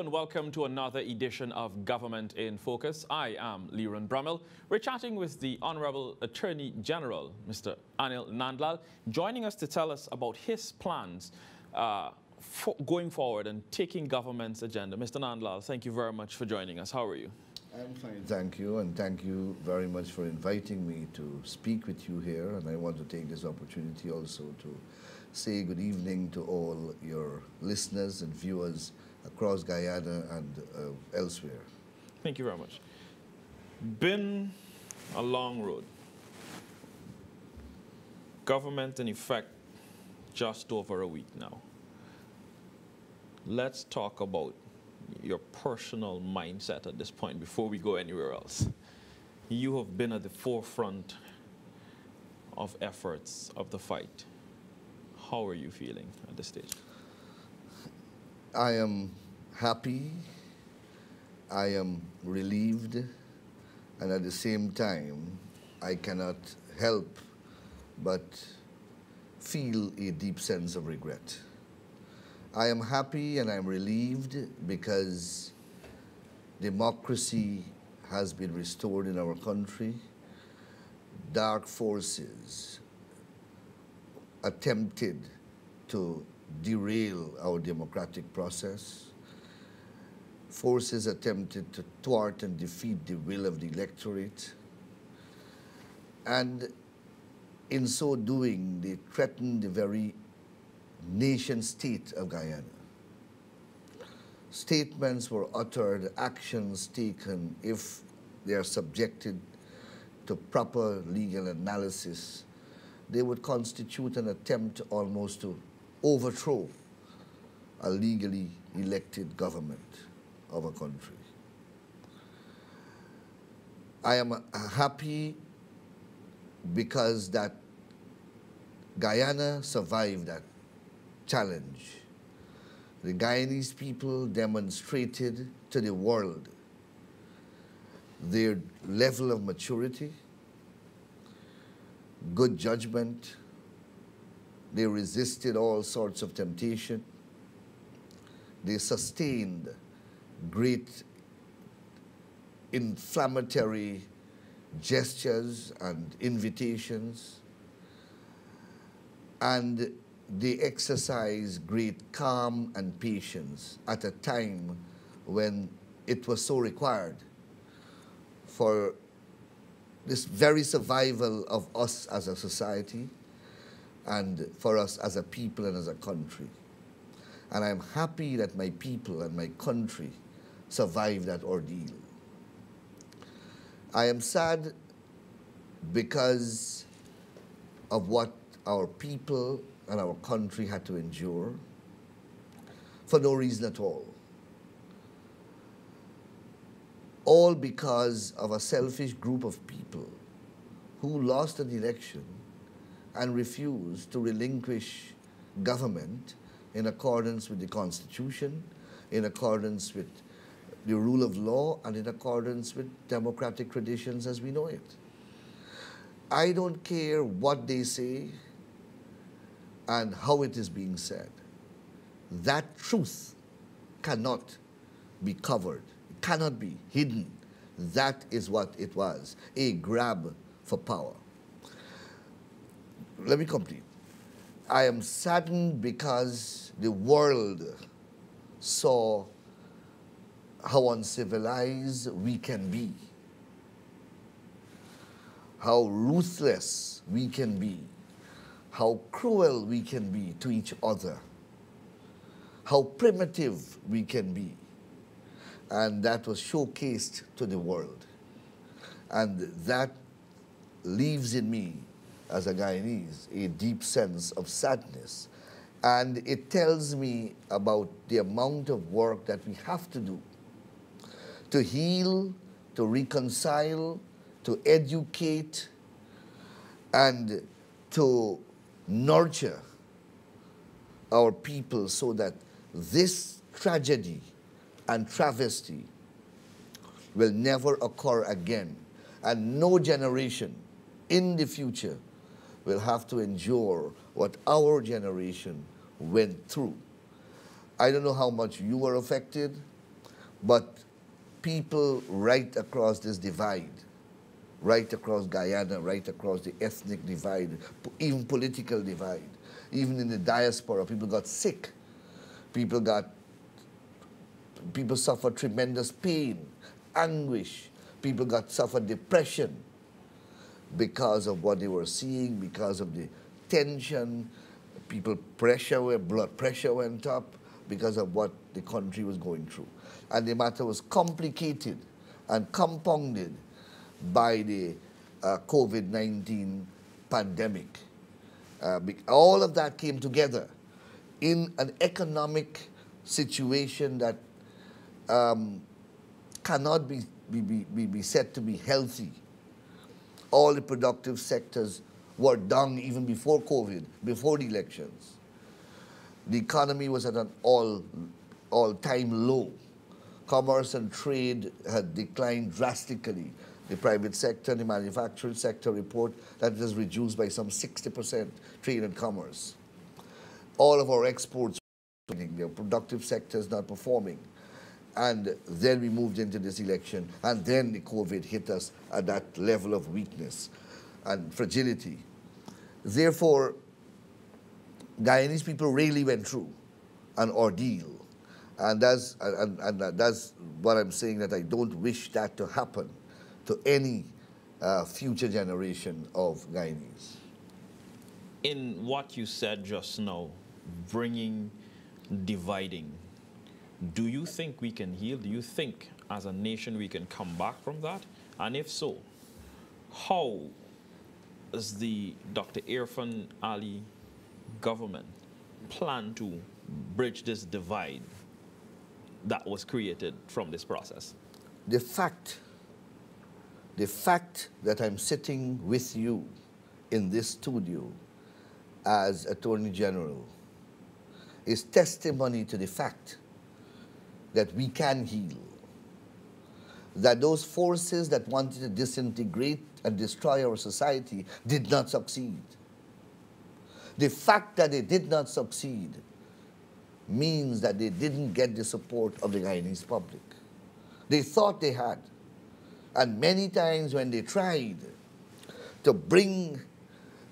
And welcome to another edition of Government in Focus. I am Liron Brummel. We're chatting with the Honorable Attorney General, Mr. Anil Nandlall, joining us to tell us about his plans uh, for going forward and taking government's agenda. Mr. Nandlall, thank you very much for joining us. How are you? I'm fine, thank you, and thank you very much for inviting me to speak with you here. And I want to take this opportunity also to say good evening to all your listeners and viewers across Guyana and uh, elsewhere. Thank you very much. Been a long road. Government in effect just over a week now. Let's talk about your personal mindset at this point before we go anywhere else. You have been at the forefront of efforts of the fight. How are you feeling at this stage? I am happy, I am relieved, and at the same time, I cannot help but feel a deep sense of regret. I am happy and I'm relieved because democracy has been restored in our country. Dark forces attempted to derail our democratic process. Forces attempted to thwart and defeat the will of the electorate. And in so doing, they threatened the very nation state of Guyana. Statements were uttered, actions taken, if they are subjected to proper legal analysis, they would constitute an attempt almost to overthrow a legally elected government of a country. I am uh, happy because that Guyana survived that challenge. The Guyanese people demonstrated to the world their level of maturity, good judgment, they resisted all sorts of temptation. They sustained great inflammatory gestures and invitations. And they exercised great calm and patience at a time when it was so required for this very survival of us as a society and for us as a people and as a country. And I'm happy that my people and my country survived that ordeal. I am sad because of what our people and our country had to endure for no reason at all. All because of a selfish group of people who lost an election and refuse to relinquish government in accordance with the Constitution, in accordance with the rule of law, and in accordance with democratic traditions as we know it. I don't care what they say and how it is being said. That truth cannot be covered, it cannot be hidden. That is what it was a grab for power let me complete. I am saddened because the world saw how uncivilized we can be, how ruthless we can be, how cruel we can be to each other, how primitive we can be. And that was showcased to the world. And that leaves in me as a Guyanese, a deep sense of sadness. And it tells me about the amount of work that we have to do to heal, to reconcile, to educate, and to nurture our people so that this tragedy and travesty will never occur again. And no generation in the future will have to endure what our generation went through. I don't know how much you were affected, but people right across this divide, right across Guyana, right across the ethnic divide, even political divide, even in the diaspora, people got sick. People got, people suffered tremendous pain, anguish. People got suffered depression because of what they were seeing, because of the tension. People pressure, blood pressure went up because of what the country was going through. And the matter was complicated and compounded by the uh, COVID 19 pandemic. Uh, all of that came together in an economic situation that um, cannot be, be, be, be said to be healthy. All the productive sectors were down even before COVID, before the elections. The economy was at an all, all-time low. Commerce and trade had declined drastically. The private sector, the manufacturing sector report that it has reduced by some 60% trade and commerce. All of our exports, their productive sectors not performing. And then we moved into this election, and then the COVID hit us at that level of weakness and fragility. Therefore, Guyanese people really went through an ordeal. And that's, and, and that's what I'm saying that I don't wish that to happen to any uh, future generation of Guyanese. In what you said just now, bringing, dividing, do you think we can heal? Do you think as a nation we can come back from that? And if so, how does the Dr. Irfaan Ali government plan to bridge this divide that was created from this process? The fact, the fact that I'm sitting with you in this studio as Attorney General is testimony to the fact that we can heal. That those forces that wanted to disintegrate and destroy our society did not succeed. The fact that they did not succeed means that they didn't get the support of the Guyanese public. They thought they had. And many times when they tried to bring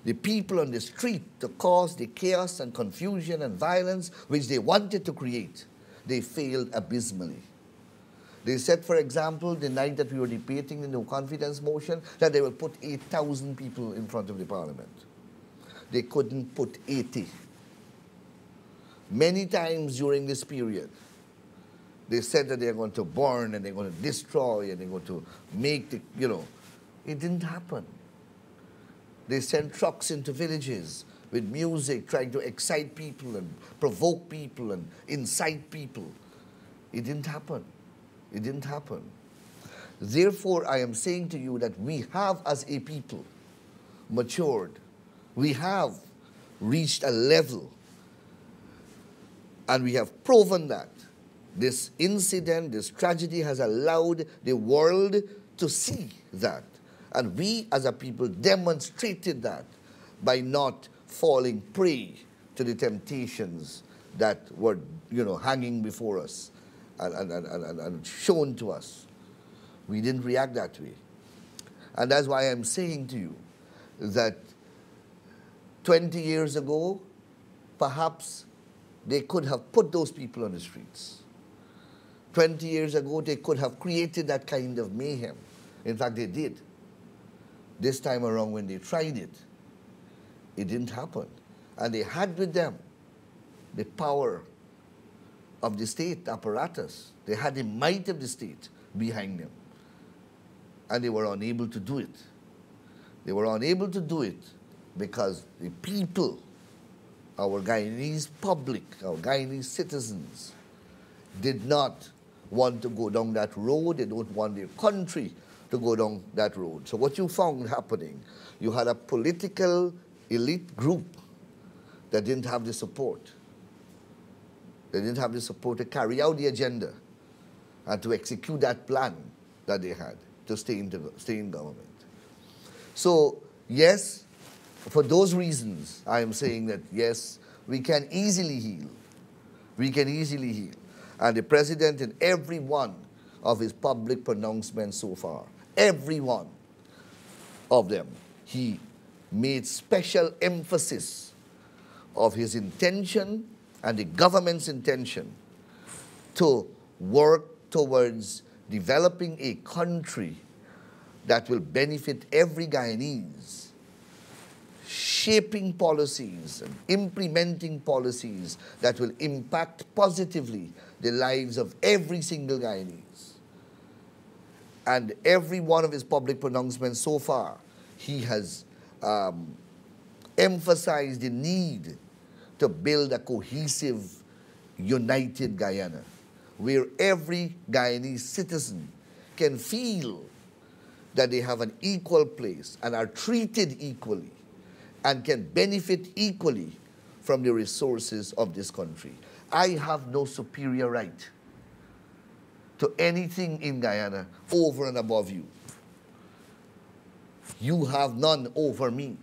the people on the street to cause the chaos and confusion and violence which they wanted to create, they failed abysmally. They said, for example, the night that we were debating the no confidence motion, that they will put 8,000 people in front of the parliament. They couldn't put 80. Many times during this period, they said that they're going to burn and they're going to destroy and they're going to make the, you know, it didn't happen. They sent trucks into villages with music, trying to excite people and provoke people and incite people. It didn't happen. It didn't happen. Therefore, I am saying to you that we have, as a people, matured. We have reached a level, and we have proven that. This incident, this tragedy has allowed the world to see that. And we, as a people, demonstrated that by not falling prey to the temptations that were, you know, hanging before us and, and, and, and, shown to us. We didn't react that way. And that's why I'm saying to you that 20 years ago, perhaps they could have put those people on the streets. 20 years ago, they could have created that kind of mayhem. In fact, they did. This time around, when they tried it, it didn't happen. And they had with them the power of the state apparatus. They had the might of the state behind them. And they were unable to do it. They were unable to do it because the people, our Guyanese public, our Guyanese citizens, did not want to go down that road. They don't want their country to go down that road. So what you found happening, you had a political elite group that didn't have the support. They didn't have the support to carry out the agenda and to execute that plan that they had to stay in, the, stay in government. So, yes, for those reasons, I am saying that yes, we can easily heal. we can easily heal. And the president, in every one of his public pronouncements so far, every one of them, he made special emphasis of his intention and the government's intention to work towards developing a country that will benefit every Guyanese, shaping policies and implementing policies that will impact positively the lives of every single Guyanese. And every one of his public pronouncements so far, he has um, emphasized the need to build a cohesive, united Guyana, where every Guyanese citizen can feel that they have an equal place and are treated equally and can benefit equally from the resources of this country. I have no superior right to anything in Guyana over and above you. You have none over me.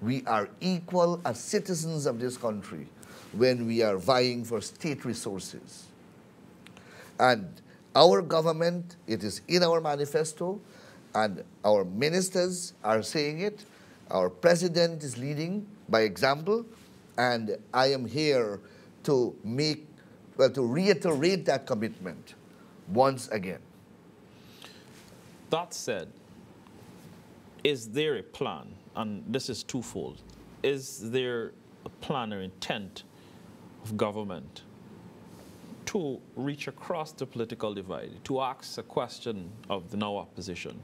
We are equal as citizens of this country when we are vying for state resources. And our government, it is in our manifesto, and our ministers are saying it. Our president is leading by example, and I am here to make, well, to reiterate that commitment once again. That said, is there a plan, and this is twofold, is there a plan or intent of government to reach across the political divide, to ask a question of the now opposition.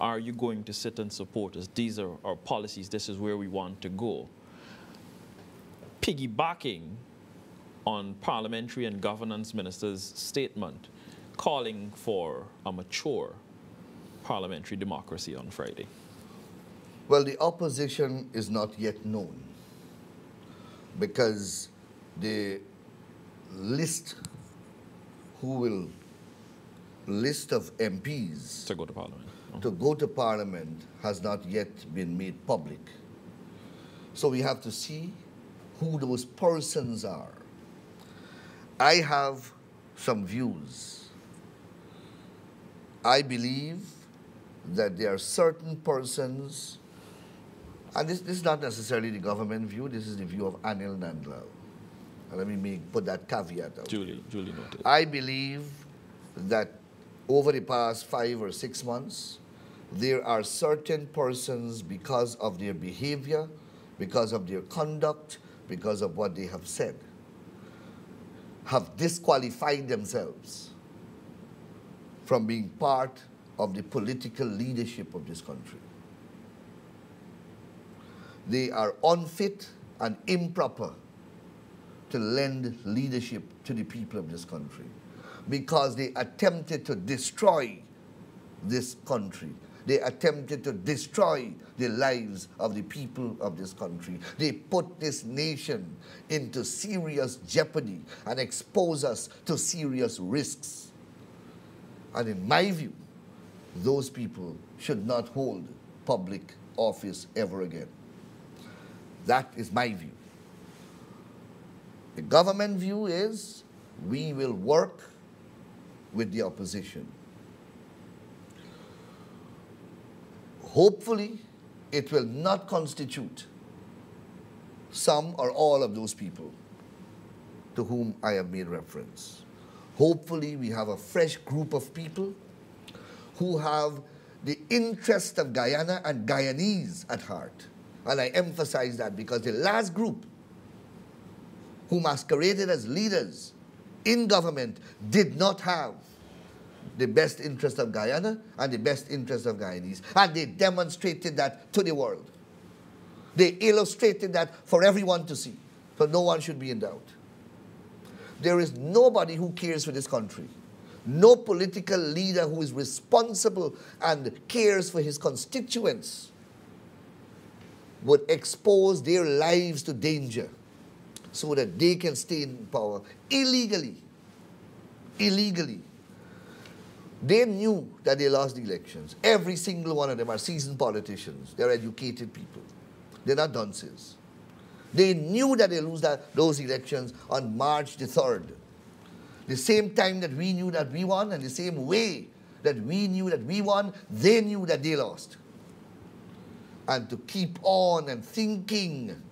Are you going to sit and support us? These are our policies. This is where we want to go. Piggybacking on parliamentary and governance ministers' statement calling for a mature parliamentary democracy on Friday. Well, the opposition is not yet known because the list who will list of MPs to go to parliament. Oh. To go to parliament has not yet been made public. So we have to see who those persons are. I have some views. I believe that there are certain persons, and this, this is not necessarily the government view, this is the view of Anil Nandlall let me make, put that caveat out. Julie, Julie noted. I believe that over the past five or six months, there are certain persons, because of their behavior, because of their conduct, because of what they have said, have disqualified themselves from being part of the political leadership of this country. They are unfit and improper to lend leadership to the people of this country because they attempted to destroy this country. They attempted to destroy the lives of the people of this country. They put this nation into serious jeopardy and expose us to serious risks. And in my view, those people should not hold public office ever again. That is my view. The government view is we will work with the opposition. Hopefully, it will not constitute some or all of those people to whom I have made reference. Hopefully, we have a fresh group of people who have the interest of Guyana and Guyanese at heart. And I emphasize that because the last group who masqueraded as leaders in government did not have the best interest of Guyana and the best interest of Guyanese. And they demonstrated that to the world. They illustrated that for everyone to see. So no one should be in doubt. There is nobody who cares for this country. No political leader who is responsible and cares for his constituents would expose their lives to danger so that they can stay in power illegally. Illegally. They knew that they lost the elections. Every single one of them are seasoned politicians. They're educated people. They're not dunces. They knew that they lose that, those elections on March the 3rd. The same time that we knew that we won, and the same way that we knew that we won, they knew that they lost. And to keep on and thinking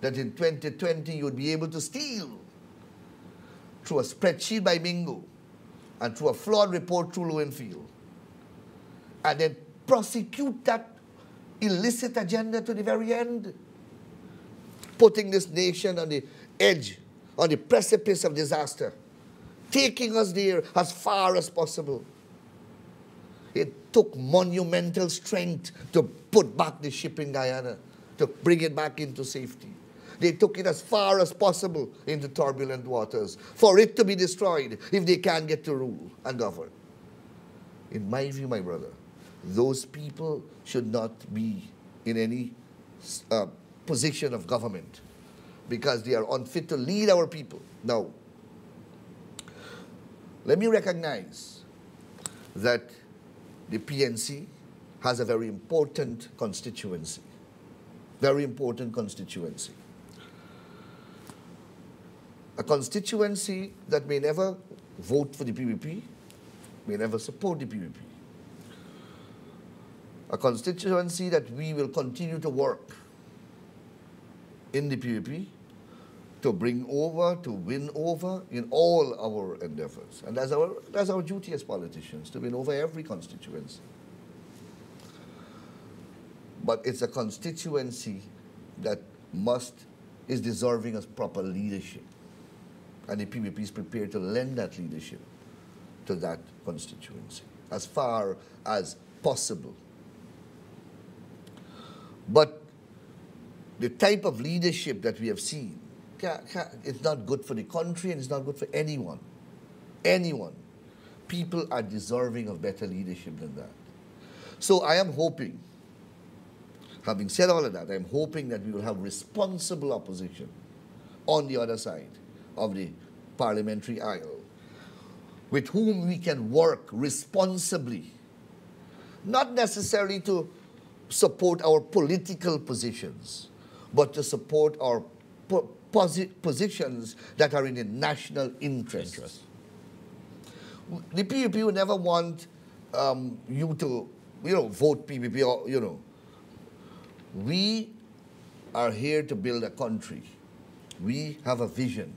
that in 2020 you would be able to steal through a spreadsheet by Mingo and through a flawed report through Lowenfield, and then prosecute that illicit agenda to the very end, putting this nation on the edge, on the precipice of disaster, taking us there as far as possible. It took monumental strength to put back the ship in Guyana, to bring it back into safety. They took it as far as possible into turbulent waters for it to be destroyed if they can't get to rule and govern. In my view, my brother, those people should not be in any uh, position of government because they are unfit to lead our people. Now, let me recognize that the PNC has a very important constituency. Very important constituency. A constituency that may never vote for the PPP, may never support the PPP a constituency that we will continue to work in the PPP to bring over, to win over in all our endeavors. And that's our, that's our duty as politicians, to win over every constituency. But it's a constituency that must, is deserving of proper leadership. And the PPP is prepared to lend that leadership to that constituency as far as possible. But the type of leadership that we have seen, it's not good for the country and it's not good for anyone. Anyone. People are deserving of better leadership than that. So I am hoping, having said all of that, I'm hoping that we will have responsible opposition on the other side of the parliamentary aisle with whom we can work responsibly. Not necessarily to support our political positions, but to support our po posi positions that are in the national interest. interest. The PPP will never want um, you to, you know, vote PPP or, you know. We are here to build a country. We have a vision.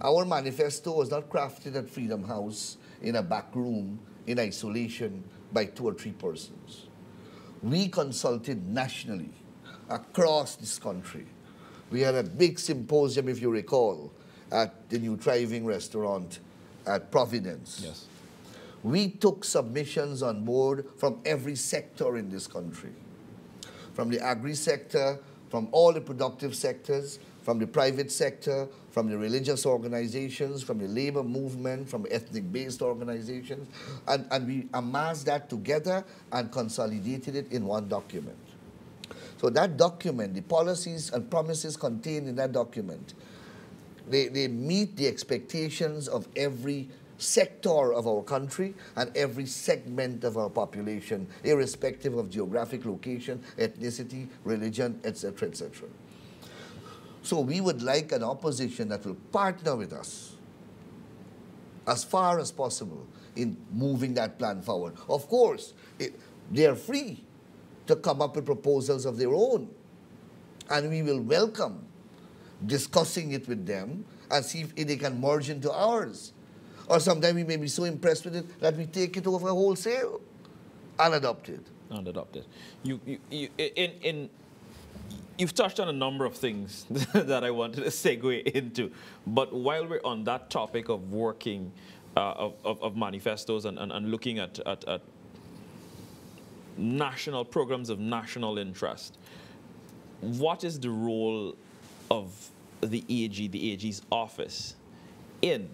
Our manifesto was not crafted at Freedom House in a back room in isolation by two or three persons we consulted nationally across this country. We had a big symposium, if you recall, at the new thriving restaurant at Providence. Yes. We took submissions on board from every sector in this country, from the agri sector, from all the productive sectors, from the private sector, from the religious organizations, from the labor movement, from ethnic-based organizations, and, and we amassed that together and consolidated it in one document. So that document, the policies and promises contained in that document, they, they meet the expectations of every sector of our country and every segment of our population, irrespective of geographic location, ethnicity, religion, etc., etc. So we would like an opposition that will partner with us as far as possible in moving that plan forward. Of course, it, they are free to come up with proposals of their own. And we will welcome discussing it with them and see if they can merge into ours. Or sometimes we may be so impressed with it that we take it over wholesale and adopt it. And adopt it. You, you, you, in, in You've touched on a number of things that I wanted to segue into. But while we're on that topic of working, uh, of, of, of, manifestos and, and, and looking at, at, at, national programs of national interest, what is the role of the AG, the AG's office in,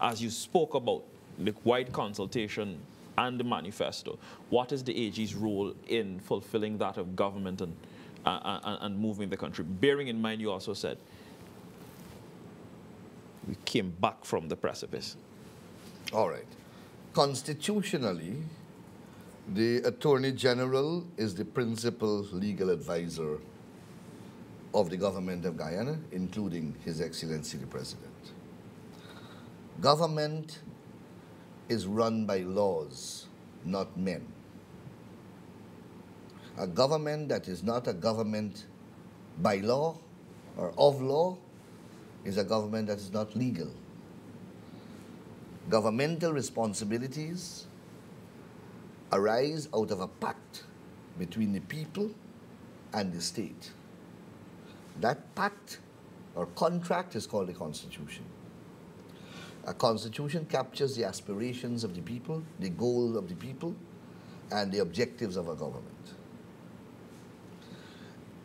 as you spoke about, the wide consultation and the manifesto, what is the AG's role in fulfilling that of government and uh, and, and moving the country. Bearing in mind, you also said we came back from the precipice. All right. Constitutionally, the Attorney General is the principal legal advisor of the government of Guyana, including His Excellency the President. Government is run by laws, not men. A government that is not a government by law or of law is a government that is not legal. Governmental responsibilities arise out of a pact between the people and the state. That pact or contract is called a constitution. A constitution captures the aspirations of the people, the goal of the people, and the objectives of a government.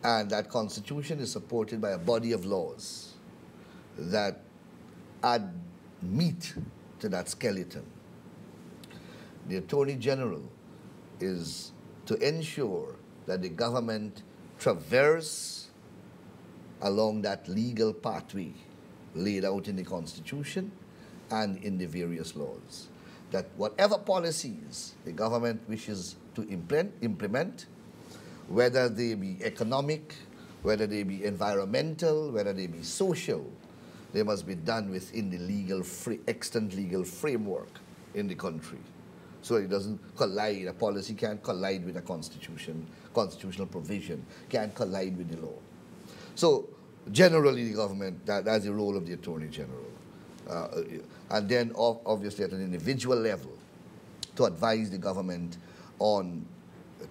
And that constitution is supported by a body of laws that add meat to that skeleton. The Attorney General is to ensure that the government traverse along that legal pathway laid out in the Constitution and in the various laws. That whatever policies the government wishes to implement, whether they be economic, whether they be environmental, whether they be social, they must be done within the legal, free, extant legal framework in the country. So it doesn't collide, a policy can't collide with a constitution, constitutional provision, can't collide with the law. So generally the government, that, that's the role of the Attorney General. Uh, and then obviously at an individual level to advise the government on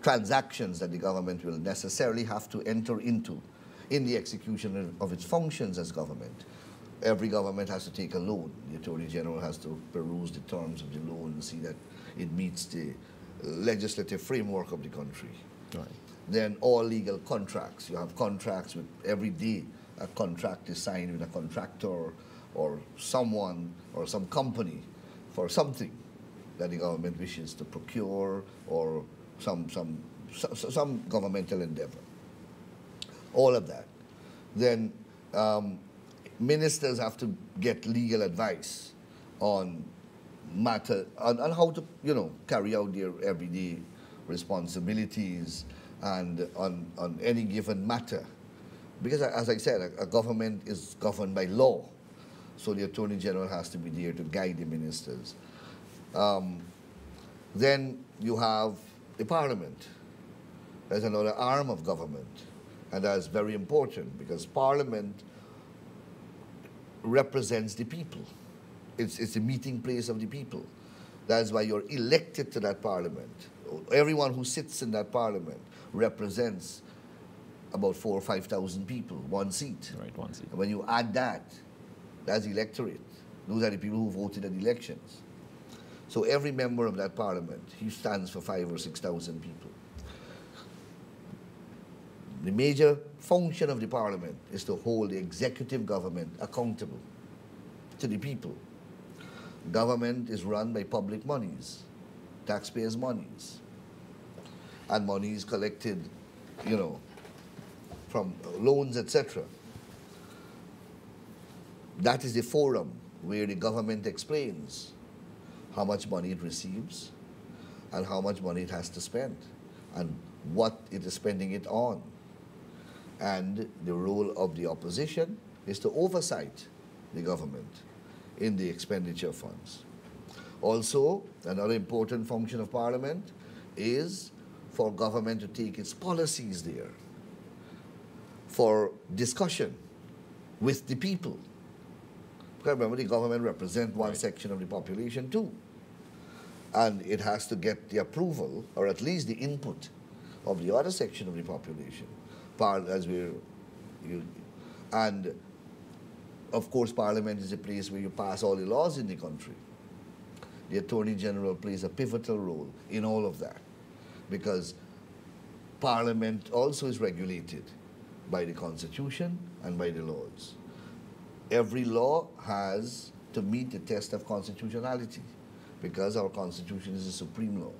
transactions that the government will necessarily have to enter into in the execution of its functions as government. Every government has to take a loan. The Attorney General has to peruse the terms of the loan and see that it meets the legislative framework of the country. Right. Then all legal contracts. You have contracts with every day a contract is signed with a contractor or someone or some company for something that the government wishes to procure or some, some, some governmental endeavor. All of that. Then um, ministers have to get legal advice on matter, on, on how to, you know, carry out their everyday responsibilities and on, on any given matter. Because, as I said, a, a government is governed by law. So the Attorney General has to be there to guide the ministers. Um, then you have the Parliament. There's another arm of government. And that's very important because Parliament represents the people. It's, it's a meeting place of the people. That's why you're elected to that Parliament. Everyone who sits in that Parliament represents about four or 5,000 people, one seat. Right, one seat. And when you add that, that's electorate. Those are the people who voted in elections. So every member of that parliament, he stands for five or 6,000 people. The major function of the parliament is to hold the executive government accountable to the people. Government is run by public monies, taxpayers' monies, and monies collected, you know, from loans, etc. That is the forum where the government explains how much money it receives and how much money it has to spend and what it is spending it on. And the role of the opposition is to oversight the government in the expenditure funds. Also, another important function of Parliament is for government to take its policies there for discussion with the people remember, the government represents one right. section of the population too. And it has to get the approval, or at least the input, of the other section of the population. As we're, you, and of course, Parliament is a place where you pass all the laws in the country. The Attorney General plays a pivotal role in all of that because Parliament also is regulated by the Constitution and by the laws every law has to meet the test of constitutionality because our constitution is a supreme law.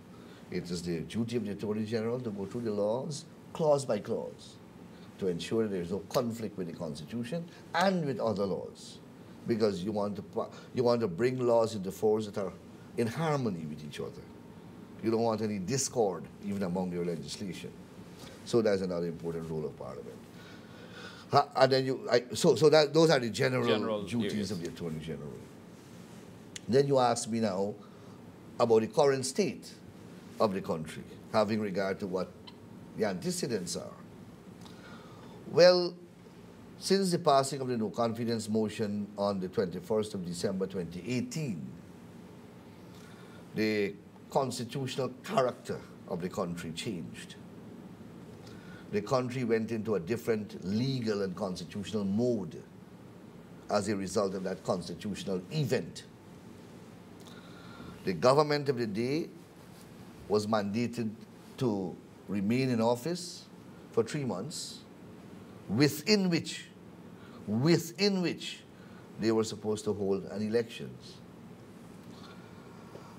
It is the duty of the Attorney General to go through the laws clause by clause to ensure there is no conflict with the Constitution and with other laws because you want to, you want to bring laws into force that are in harmony with each other. You don't want any discord even among your legislation. So that's another important role of Parliament. And then you, I, so, so that, those are the general, General duties of the Attorney General. Then you ask me now about the current state of the country, having regard to what the antecedents are. Well, since the passing of the no confidence motion on the 21st of December 2018, the constitutional character of the country changed. The country went into a different legal and constitutional mode as a result of that constitutional event. The government of the day was mandated to remain in office for three months, within which, within which they were supposed to hold an elections.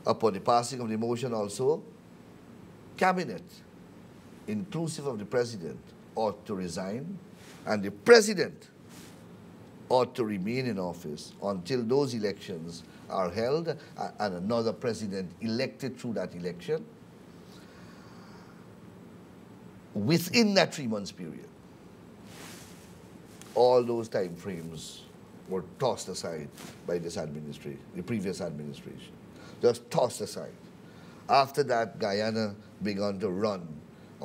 Upon the passing of the motion also, cabinet, inclusive of the president, ought to resign, and the president ought to remain in office until those elections are held and another president elected through that election within that three months period. All those time frames were tossed aside by this administration, the previous administration. Just tossed aside. After that, Guyana began to run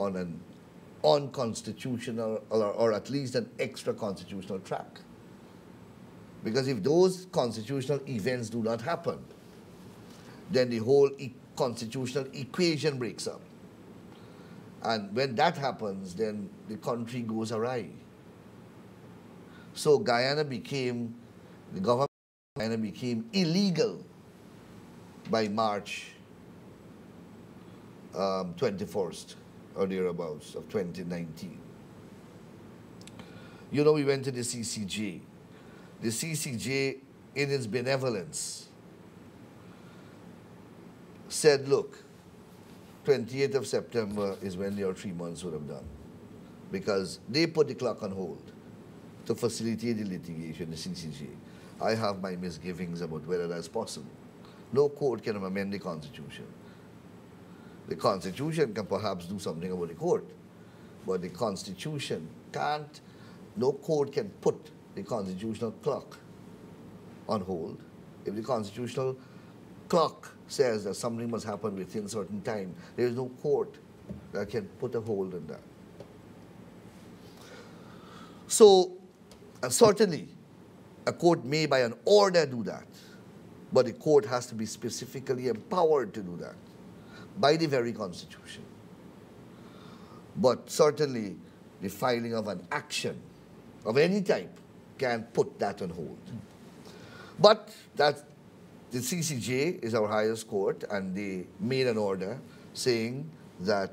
on an unconstitutional or, or at least an extra constitutional track. Because if those constitutional events do not happen, then the whole e- constitutional equation breaks up. And when that happens, then the country goes awry. So Guyana became, the government of Guyana became illegal by March um, 21st or thereabouts of 2019. You know, we went to the CCJ. The CCJ, in its benevolence, said, look, 28th of September is when your three months would have done. Because they put the clock on hold to facilitate the litigation, the CCJ. I have my misgivings about whether that's possible. No court can amend the Constitution. The Constitution can perhaps do something about the court, but the Constitution can't, no court can put the constitutional clock on hold. If the constitutional clock says that something must happen within a certain time, there is no court that can put a hold on that. So, and certainly, a court may by an order do that, but the court has to be specifically empowered to do that by the very Constitution. But certainly, the filing of an action of any type can put that on hold. But that the CCJ is our highest court, and they made an order saying that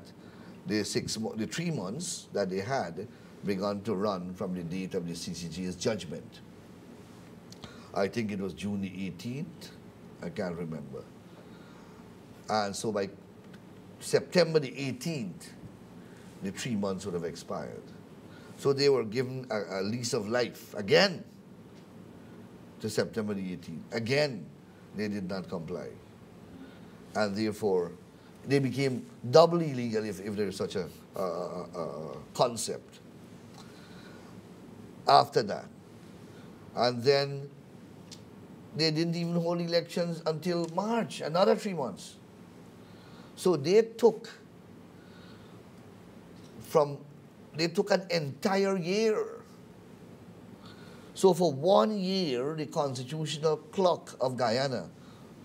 the six, the three months that they had begun to run from the date of the CCJ's judgment. I think it was June the 18th. I can't remember. And so by September the 18th, the three months would have expired. So they were given a, a lease of life again to September the 18th. Again, they did not comply. And therefore, they became doubly illegal if, if there is such a, concept. After that. And then they didn't even hold elections until March, another three months. So they took from they took an entire year. So for one year, the constitutional clock of Guyana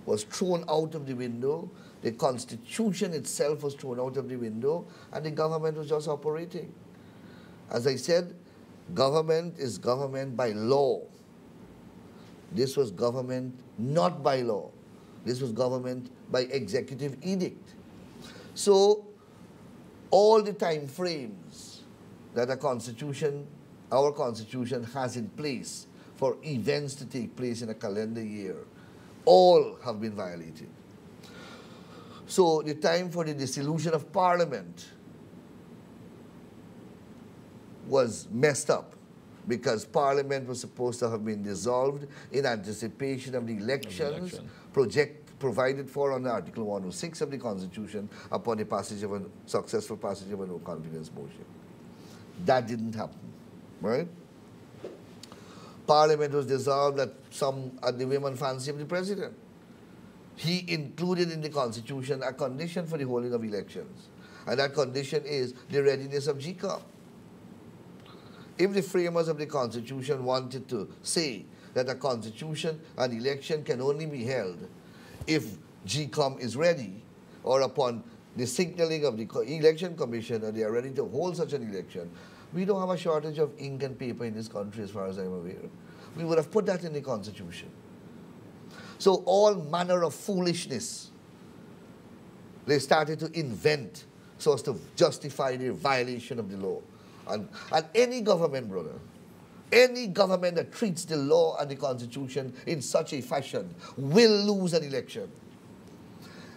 was thrown out of the window. The constitution itself was thrown out of the window, and the government was just operating. As I said, government is government by law. This was government not by law. This was government by executive edict. So all the time frames that a constitution, our constitution has in place for events to take place in a calendar year, all have been violated. So the time for the dissolution of parliament was messed up because parliament was supposed to have been dissolved in anticipation of the elections election. project provided for under Article 106 of the Constitution upon the passage of a successful passage of a no confidence motion. That didn't happen, right? Parliament was dissolved at some at the whim and fancy of the president. He included in the constitution a condition for the holding of elections. And that condition is the readiness of GECOM. If the framers of the constitution wanted to say that a constitution, an election can only be held if GECOM is ready or upon the signaling of the election commission and they are ready to hold such an election, we don't have a shortage of ink and paper in this country as far as I'm aware. We would have put that in the constitution. So all manner of foolishness they started to invent so as to justify the violation of the law. And, and any government, brother, any government that treats the law and the constitution in such a fashion will lose an election.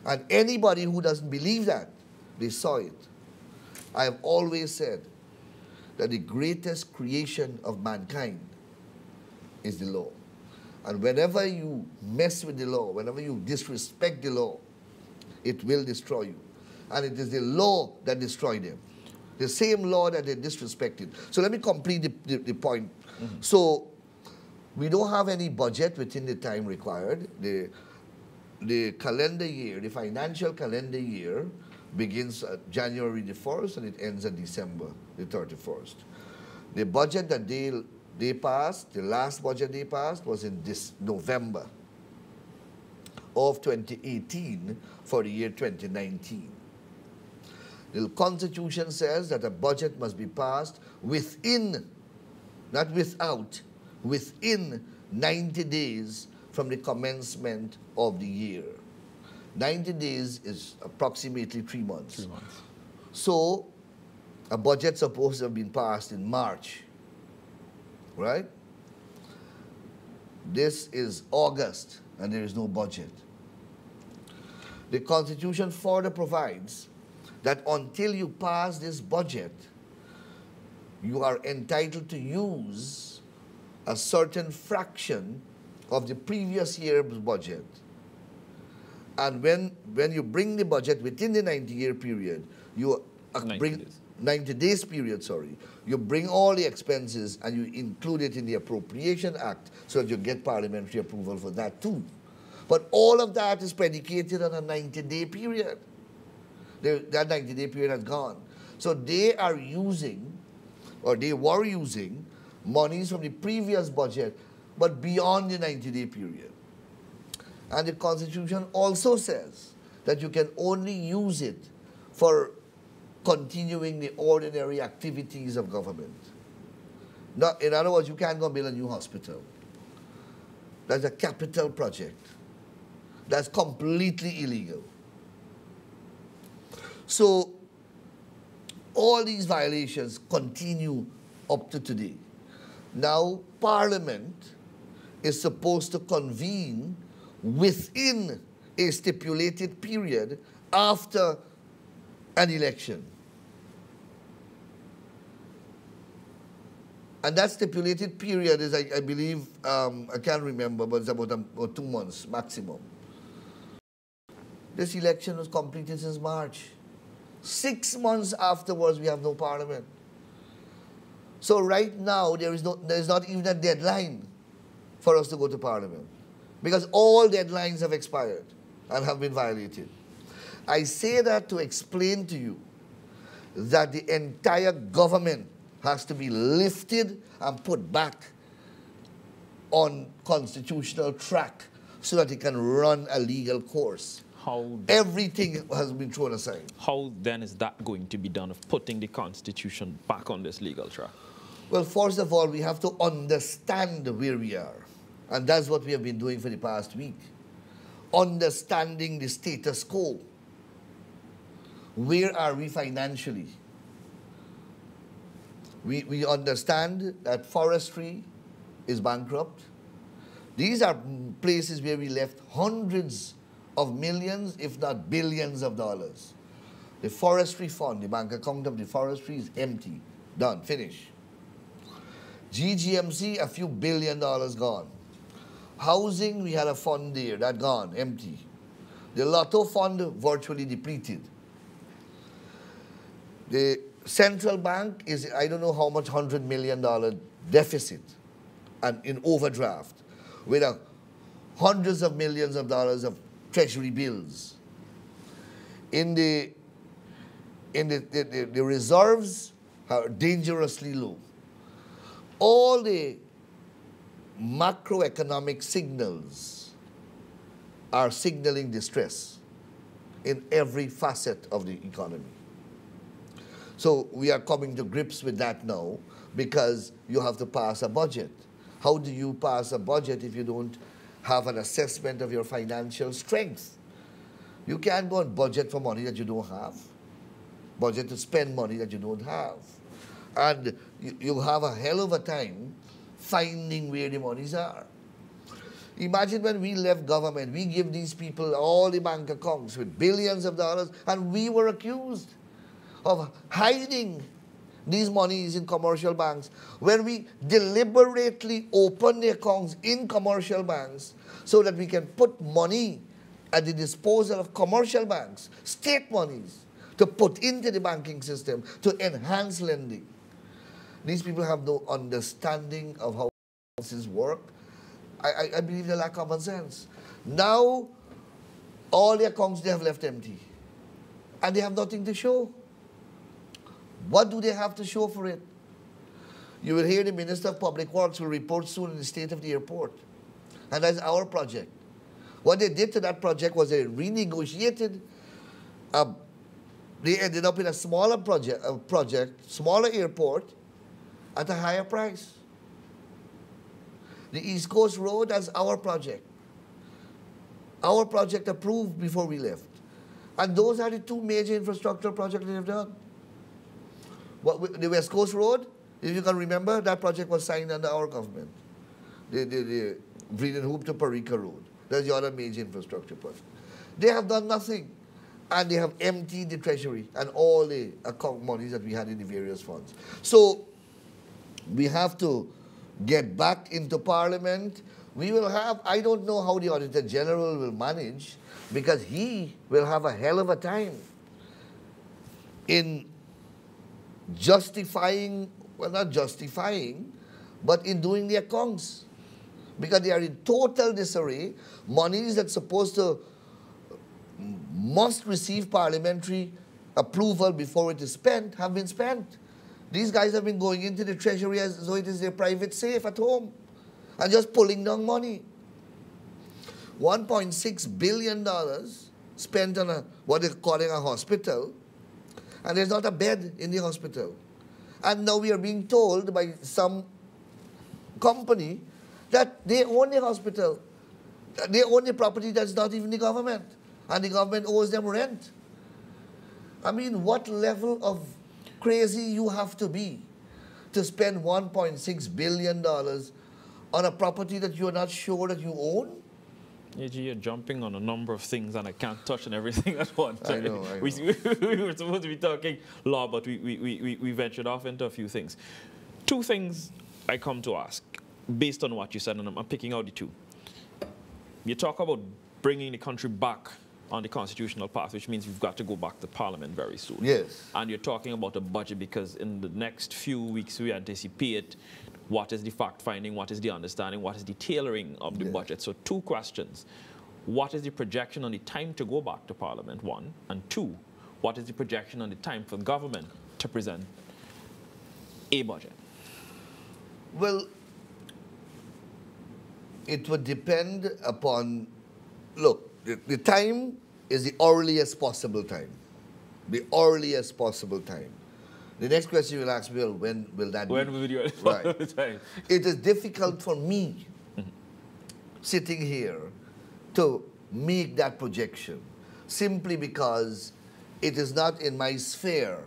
And anybody who doesn't believe that, they saw it. I have always said that the greatest creation of mankind is the law. And whenever you mess with the law, whenever you disrespect the law, it will destroy you. And it is the law that destroyed them. The same law that they disrespected. So let me complete the, the, the point. Mm -hmm. So we don't have any budget within the time required. The, the calendar year, the financial calendar year, begins January the 1st and it ends at December the 31st. The budget that they, they passed, the last budget they passed, was in this November of 2018 for the year 2019. The Constitution says that a budget must be passed within, not without, within 90 days from the commencement of the year. 90 days is approximately three months. Three months. So, a budget supposed to have been passed in March, right? This is August, and there is no budget. The Constitution further provides that until you pass this budget, you are entitled to use a certain fraction of the previous year's budget and when, when you bring the budget within the 90-year period, you uh, 90 bring days. 90 days period, sorry, you bring all the expenses and you include it in the Appropriation Act so that you get parliamentary approval for that too. But all of that is predicated on a 90-day period. that 90-day period has gone. So they are using, or they were using, monies from the previous budget, but beyond the 90-day period. And the Constitution also says that you can only use it for continuing the ordinary activities of government. Not, in other words, you can't go build a new hospital. That's a capital project. That's completely illegal. So, all these violations continue up to today. Now, Parliament is supposed to convene within a stipulated period after an election. And that stipulated period is, I, I believe, um, I can't remember, but it's about, um, about two months maximum. This election was completed since March. Six months afterwards, we have no parliament. So right now, there is, no, there is not even a deadline for us to go to parliament because all deadlines have expired and have been violated. I say that to explain to you that the entire government has to be lifted and put back on constitutional track so that it can run a legal course. How Everything has been thrown aside. How then is that going to be done of putting the constitution back on this legal track? Well, first of all, we have to understand where we are. And that's what we have been doing for the past week. Understanding the status quo. Where are we financially? We, we understand that forestry is bankrupt. These are places where we left hundreds of millions, if not billions of dollars. The forestry fund, the bank account of the forestry is empty. Done, finish. GGMC, a few billion dollars gone. Housing, we had a fund there, that gone, empty. The Lotto fund virtually depleted. The central bank is, I don't know how much $100 million deficit. and in overdraft with a hundreds of millions of dollars of treasury bills. In the in the, the, the, the reserves are dangerously low. All the macroeconomic signals are signaling distress in every facet of the economy. So we are coming to grips with that now because you have to pass a budget. How do you pass a budget if you don't have an assessment of your financial strength? You can't go and budget for money that you don't have, budget to spend money that you don't have. And you, have a hell of a time finding where the monies are. Imagine when we left government, we give these people all the bank accounts with billions of dollars, and we were accused of hiding these monies in commercial banks, where we deliberately open the accounts in commercial banks so that we can put money at the disposal of commercial banks, state monies, to put into the banking system to enhance lending. These people have no understanding of how this work. I, I, I believe they lack common sense. Now, all the accounts they have left empty. And they have nothing to show. What do they have to show for it? You will hear the Minister of Public Works will report soon in the state of the airport. And that's our project. What they did to that project was they renegotiated. Uh, they ended up in a smaller project, a project, smaller airport, at a higher price. The East Coast Road as our project. Our project approved before we left. And those are the two major infrastructure projects they've done. What, the West Coast Road, if you can remember, that project was signed under our government. The, the, the Vreed-en-Hoop to Parika Road. That's the other major infrastructure project. They have done nothing. And they have emptied the treasury and all the account monies that we had in the various funds. So we have to get back into Parliament. We will have, I don't know how the Auditor General will manage because he will have a hell of a time in justifying, well, not justifying, but in doing their accounts. Because they are in total disarray. Monies that's supposed to, mm, must receive parliamentary approval before it is spent, have been spent. These guys have been going into the treasury as though it is their private safe at home and just pulling down money. $1.6 billion spent on a, what they're calling a hospital, and there's not a bed in the hospital. And now we are being told by some company that they own the hospital. They own the property that's not even the government. And the government owes them rent. I mean, what level of crazy you have to be to spend $1.6 billion on a property that you're not sure that you own? AG, you're jumping on a number of things and I can't touch on everything at once. I know, I know. We, we were supposed to be talking law, but we, we, we, we ventured off into a few things. Two things I come to ask based on what you said, and I'm, I'm picking out the two. You talk about bringing the country back on the constitutional path, which means we've got to go back to Parliament very soon. Yes. And you're talking about a budget because in the next few weeks we anticipate what is the fact finding, what is the understanding, what is the tailoring of the Yes. budget. So two questions. What is the projection on the time to go back to Parliament, one? And two, what is the projection on the time for the government to present a budget? Well, it would depend upon, look, the, the time is the earliest possible time. The earliest possible time. The next question you'll ask me, well, when will that When be? When will you Right. It is difficult for me, sitting here, to make that projection, simply because it is not in my sphere,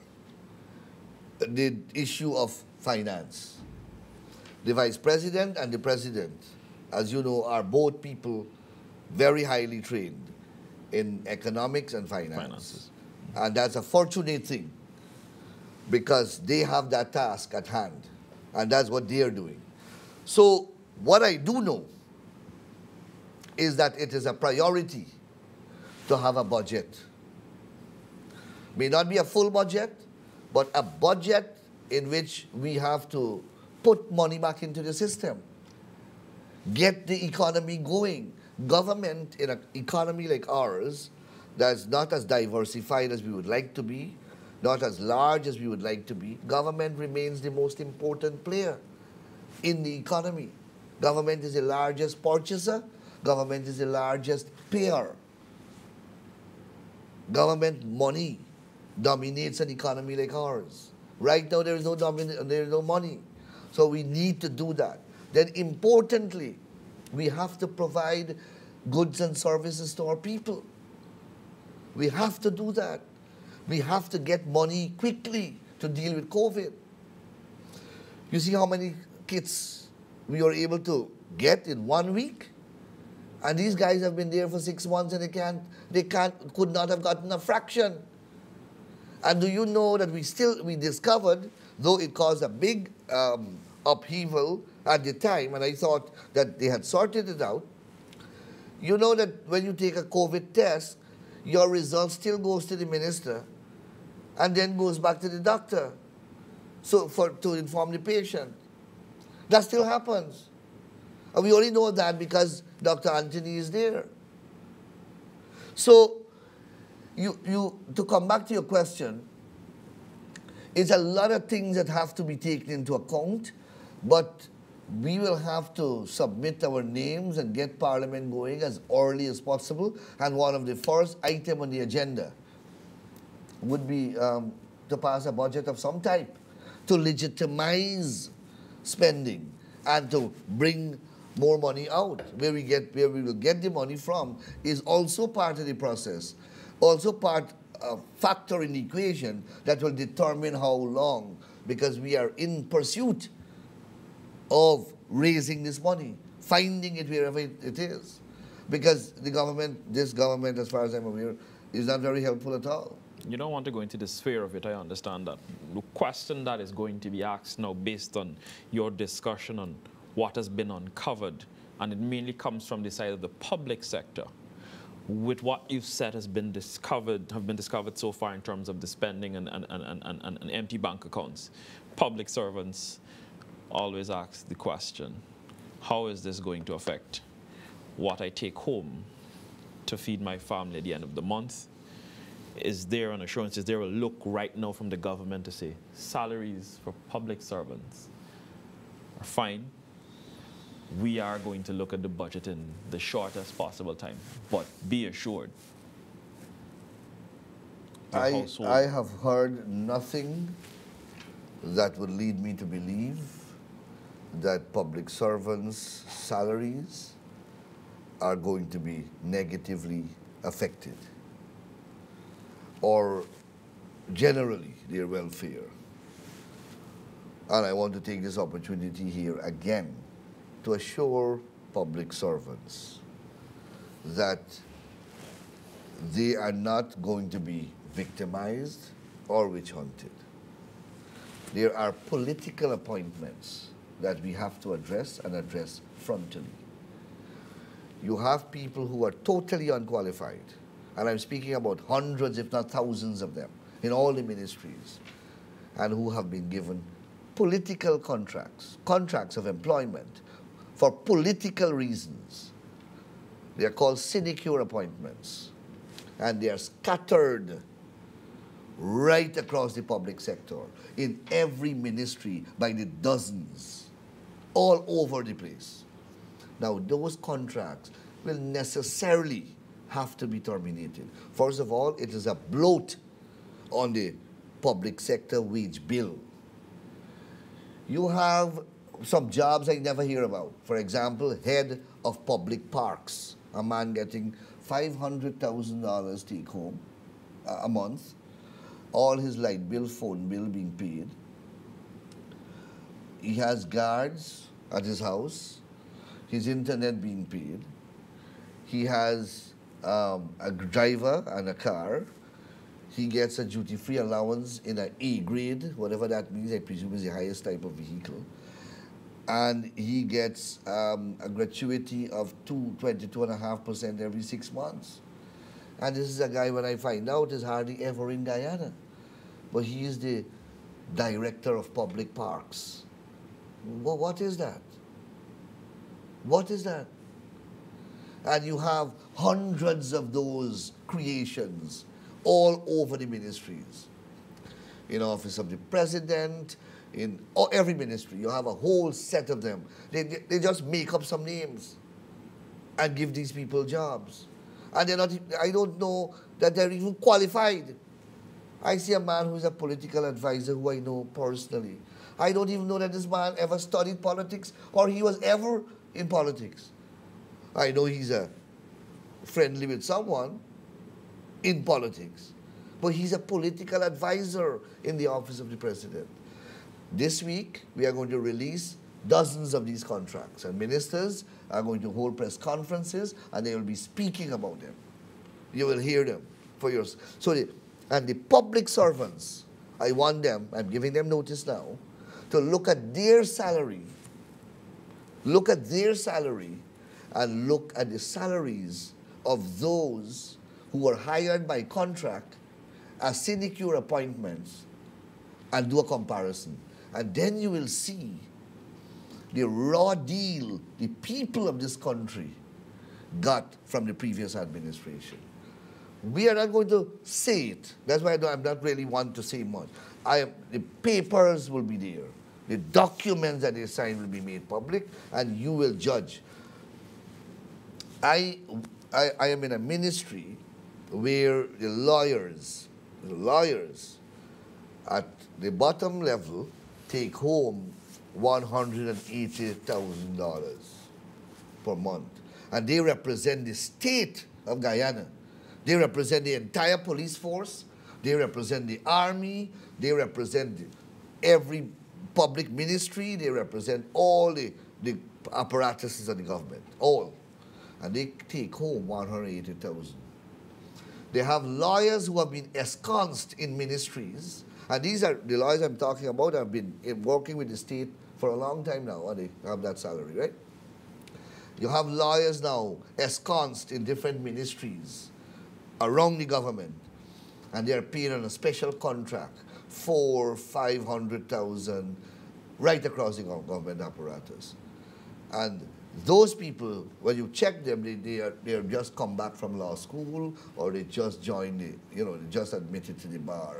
the issue of finance. The vice president and the president, as you know, are both people very highly trained in economics and finance. Finances. And that's a fortunate thing because they have that task at hand. And that's what they are doing. So, what I do know is that it is a priority to have a budget. May not be a full budget, but a budget in which we have to put money back into the system. get the economy going. Government in an economy like ours, that's not as diversified as we would like to be, not as large as we would like to be, government remains the most important player in the economy. Government is the largest purchaser, government is the largest payer. Government money dominates an economy like ours. Right now, there is no, there is no money. So we need to do that. Then, importantly, we have to provide goods and services to our people. We have to do that. We have to get money quickly to deal with COVID. You see how many kits we were able to get in one week? And these guys have been there for six months and they can't, they can't, could not have gotten a fraction. And do you know that we still, we discovered, though it caused a big um, upheaval at the time, and I thought that they had sorted it out, you know that when you take a COVID test, your result still goes to the minister and then goes back to the doctor so for, to inform the patient. That still happens. And we only know that because Dr. Anthony is there. So, you, you, to come back to your question, it's a lot of things that have to be taken into account, but we will have to submit our names and get Parliament going as early as possible. And one of the first items on the agenda would be um, to pass a budget of some type to legitimize spending and to bring more money out. Where we get where we will get the money from is also part of the process, also part a factor in the equation that will determine how long, because we are in pursuit of raising this money, finding it wherever it, it is. Because the government, this government, as far as I'm aware, is not very helpful at all. You don't want to go into the sphere of it, I understand that. The question that is going to be asked now based on your discussion on what has been uncovered, and it mainly comes from the side of the public sector, with what you've said has been discovered, have been discovered so far in terms of the spending and, and, and, and, and, and empty bank accounts, public servants always ask the question, how is this going to affect what I take home to feed my family at the end of the month? Is there an assurance, is there a look right now from the government to say salaries for public servants are fine, we are going to look at the budget in the shortest possible time. But be assured. I, I have heard nothing that would lead me to believe that public servants' salaries are going to be negatively affected or generally their welfare. And I want to take this opportunity here again to assure public servants that they are not going to be victimized or witch hunted. There are political appointments that we have to address and address frontally. You have people who are totally unqualified, and I'm speaking about hundreds, if not thousands of them, in all the ministries, and who have been given political contracts, contracts of employment, for political reasons. They are called sinecure appointments. And they are scattered right across the public sector, in every ministry by the dozens, all over the place. Now, those contracts will necessarily have to be terminated. First of all, it is a bloat on the public sector wage bill. You have some jobs I never hear about. For example, head of public parks, a man getting $500,000 take home a month, all his light bill, phone bill being paid. He has guards at his house, his internet being paid. He has um, a driver and a car. He gets a duty-free allowance in an E grade, whatever that means, I presume is the highest type of vehicle and he gets um, a gratuity of two, 22.5% every six months. And this is a guy, when I find out, is hardly ever in Guyana. But he is the director of public parks. Well, what is that? What is that? And you have hundreds of those creations all over the ministries. In office of the president, in every ministry, you have a whole set of them. They, they just make up some names and give these people jobs. And they're not, I don't know that they're even qualified. I see a man who's a political advisor who I know personally. I don't even know that this man ever studied politics or he was ever in politics. I know he's a friendly with someone in politics, but he's a political advisor in the office of the president. This week, we are going to release dozens of these contracts, and ministers are going to hold press conferences and they will be speaking about them. You will hear them for yours. So, the, and the public servants, I want them, I'm giving them notice now, to look at their salary, look at their salary, and look at the salaries of those who were hired by contract as sinecure appointments and do a comparison. And then you will see the raw deal the people of this country got from the previous administration. We are not going to say it. That's why I'm not really want to say much. I the papers will be there. The documents that they sign will be made public, and you will judge. I, I, I am in a ministry where the lawyers, the lawyers at the bottom level take home $180,000 per month. And they represent the state of Guyana. They represent the entire police force. They represent the army. They represent every public ministry. They represent all the, the apparatuses of the government, all. And they take home 180,000. They have lawyers who have been ensconced in ministries. And these are the lawyers I'm talking about have been working with the state for a long time now, and they have that salary, right? You have lawyers now ensconced in different ministries around the government, and they're paid on a special contract for 500,000 right across the government apparatus. And those people, when you check them, they, they, are, they are just come back from law school or they just joined the, you know, they just admitted to the bar.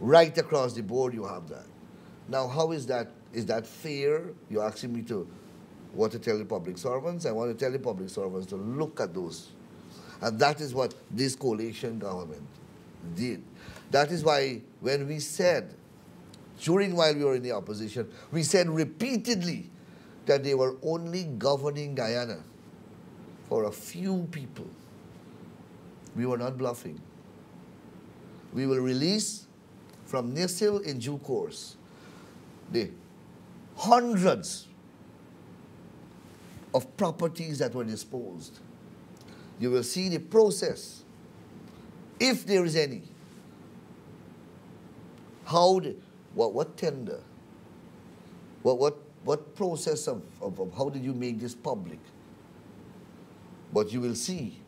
Right across the board, you have that. Now, how is that? Is that fair? You're asking me to what to tell the public servants? I want to tell the public servants to look at those. And that is what this coalition government did. That is why when we said, during while we were in the opposition, we said repeatedly that they were only governing Guyana for a few people. We were not bluffing. We will release from NICIL in due course the hundreds of properties that were disposed. You will see the process, if there is any. How, the, what, what tender, what, what, what process of, of, of how did you make this public? But you will see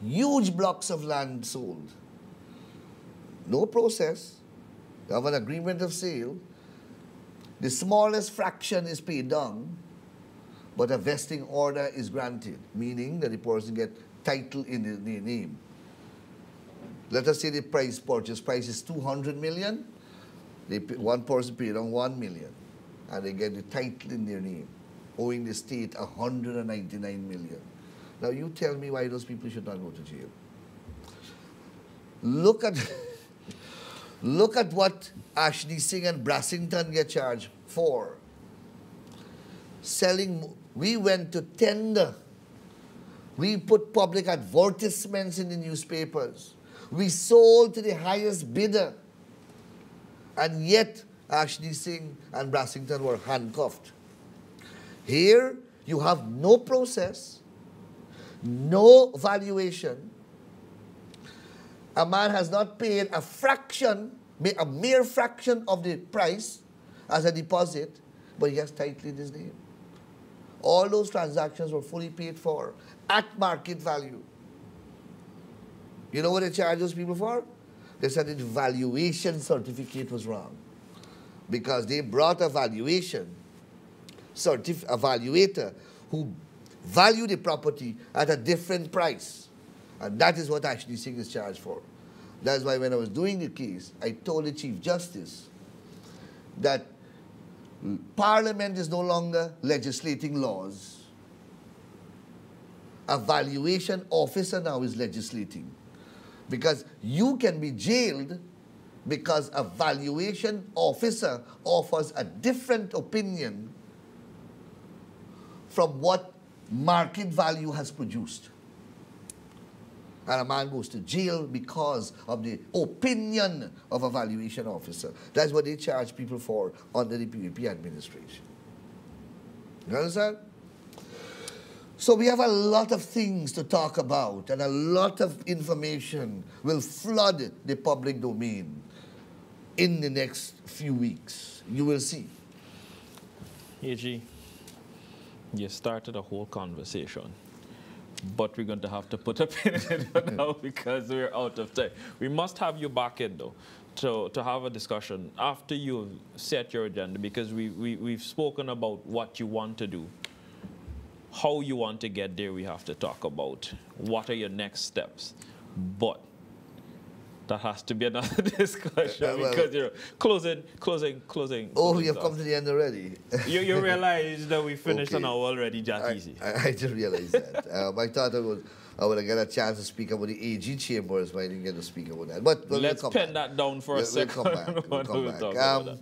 huge blocks of land sold. No process. You have an agreement of sale the smallest fraction is paid down, but a vesting order is granted, meaning that the person get title in the, name. Let us say the price purchase price is 200 million. One person paid on 1 million, and they get the title in their name, owing the state 199 million. Now you tell me why those people should not go to jail. Look at Look at what Ashni Singh and Brassington get charged for. Selling, we went to tender. We put public advertisements in the newspapers. We sold to the highest bidder. And yet, Ashni Singh and Brassington were handcuffed. Here, you have no process, no valuation, a man has not paid a fraction, a mere fraction of the price as a deposit, but he has title in his name. All those transactions were fully paid for at market value. You know what they charge those people for? They said the valuation certificate was wrong because they brought a valuation certif- evaluator who value the property at a different price. And that is what Ashni Singh is charged for. That's why when I was doing the case, I told the Chief Justice that Parliament is no longer legislating laws. A valuation officer now is legislating. Because you can be jailed because a valuation officer offers a different opinion from what market value has produced. And a man goes to jail because of the opinion of a valuation officer. That's what they charge people for under the PPP administration. You understand? So we have a lot of things to talk about, and a lot of information will flood the public domain in the next few weeks. You will see. AG, you started a whole conversation, but we're going to have to put a pin in it now because we're out of time. We must have you back in, though, to, to have a discussion after you've set your agenda because we, we, we've spoken about what you want to do. How you want to get there, we have to talk about. What are your next steps? But that has to be another discussion Uh, well- because you're closing, closing, closing. Oh, have thoughts. come to the end already. You, you realize that we finished an Okay. hour already, Jack I, Easy. I, I didn't realize that. um, I thought I would, I would get a chance to speak about the AG chambers, but I didn't get to speak about that. But, but Let's we'll pin back. that down for We'll, a we'll second. come back. We'll come we back. Um,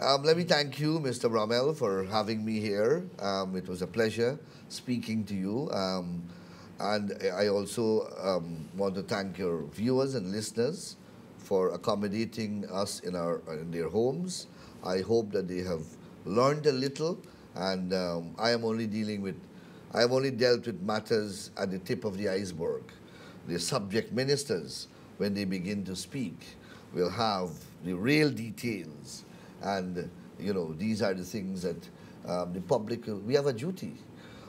um, let me thank you, Mr. Rommel, for having me here. Um, it was a pleasure speaking to you. And I also um, want to thank your viewers and listeners for accommodating us in, our, in their homes. I hope that they have learned a little, and um, I am only dealing with, I have only dealt with matters at the tip of the iceberg. The subject ministers, when they begin to speak, will have the real details, and you know these are the things that um, the public. We have a duty.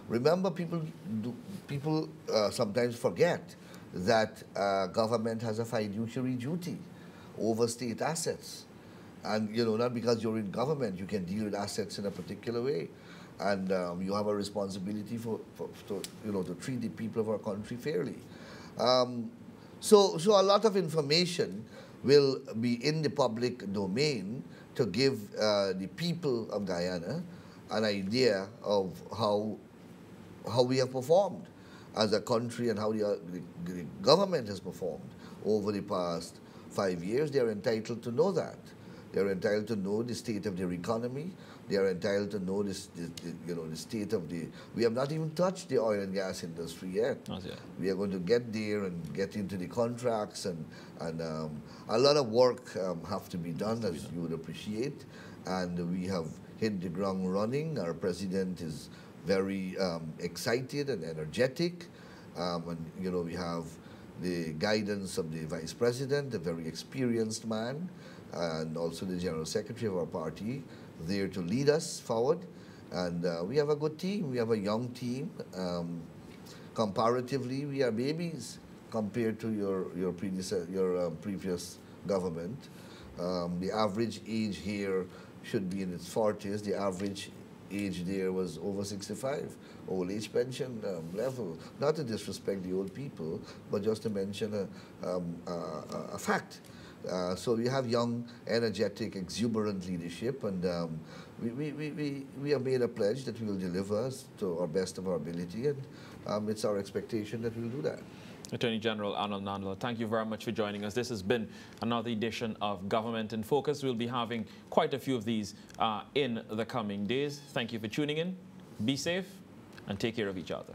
Remember, people do, people uh, sometimes forget that uh, government has a fiduciary duty over state assets. And you know, not because you're in government, you can deal with assets in a particular way, and um, you have a responsibility for, for to, you know to treat the people of our country fairly. Um, so, so a lot of information will be in the public domain to give uh, the people of Guyana an idea of how how we have performed as a country and how the, uh, the, government has performed over the past five years. They are entitled to know that. They are entitled to know the state of their economy. They are entitled to know this, the, the, you know, the state of the. We have not even touched the oil and gas industry yet. Not yet. We are going to get there and get into the contracts, and and um, a lot of work um, have to be done, as you would appreciate. And we have hit the ground running. Our president is very um, excited and energetic, um, and you know we have the guidance of the vice president, a very experienced man, and also the general secretary of our party, there to lead us forward. And uh, we have a good team. We have a young team. Um, comparatively, we are babies compared to your your your um, previous government. Um, the average age here should be in its 40s. The average age there was over 65, old age pension um, level. Not to disrespect the old people, but just to mention a, um, a, a- fact. Uh, so we have young, energetic, exuberant leadership, and um, we, we, we, we, we have made a pledge that we will deliver to our best of our ability, and um, it's our expectation that we'll do that. Attorney General Anil Nandlall, thank you very much for joining us. This has been another edition of Government in Focus. We'll be having quite a few of these uh, in the coming days. Thank you for tuning in. Be safe and take care of each other.